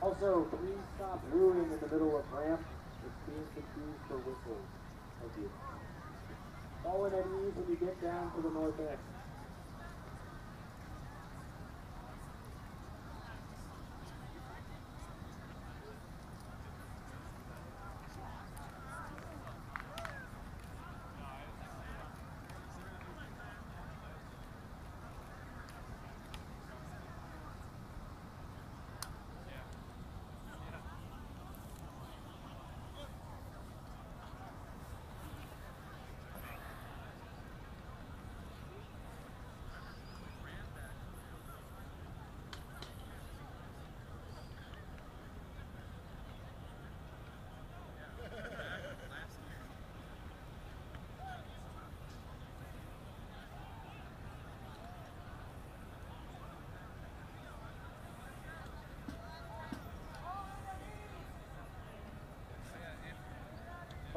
Also, please stop wooing in the middle of ramp. It's being confused for whistles. Thank you. Fall in at ease when you get down to the north end.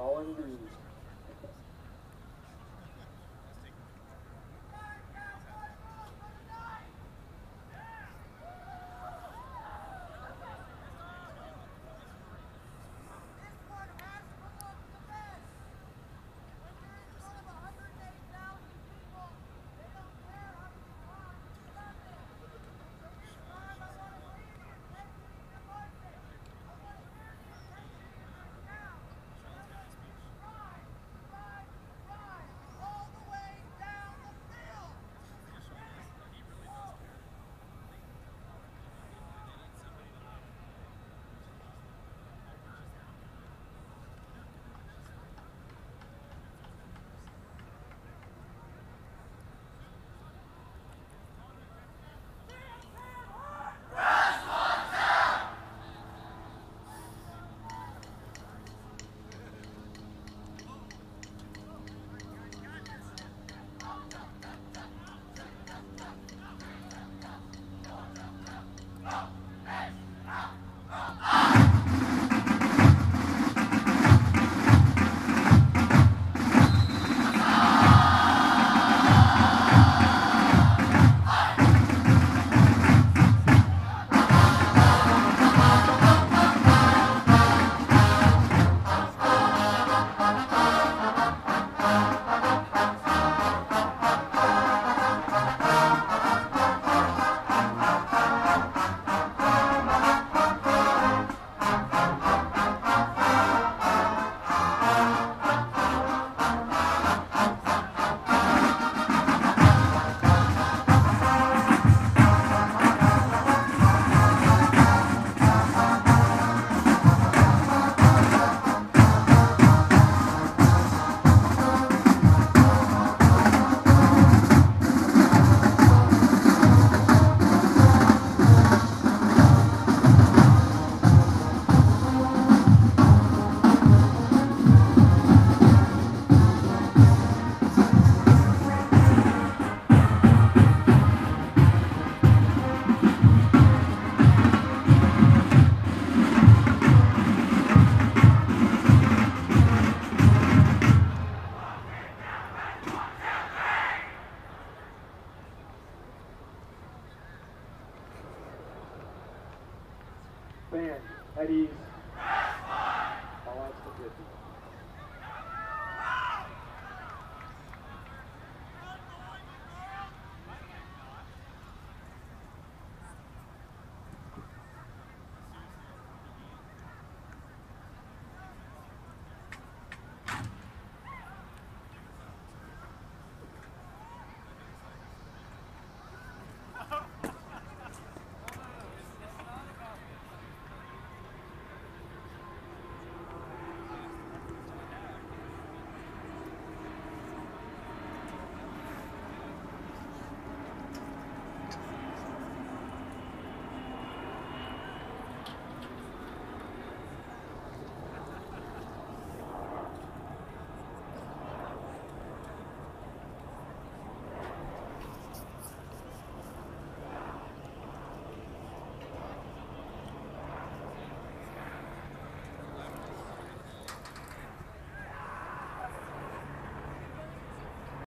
Falling green. Band, at ease. All to 50.